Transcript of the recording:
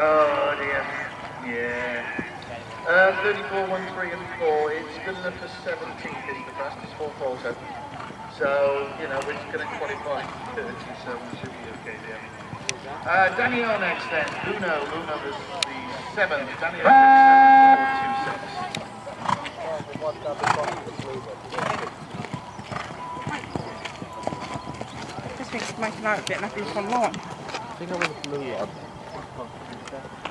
Oh dear. Yeah. Uh, 34, 1, 3 and 4. It's good enough for 17th is the fastest four quarter. So, you know, we're just going to qualify 30, so we should be okay there. Uh, Daniel next then. Luno, Luno is the 7th. Daniel. Think it's making out a bit, nothing's online. I think I was blue one.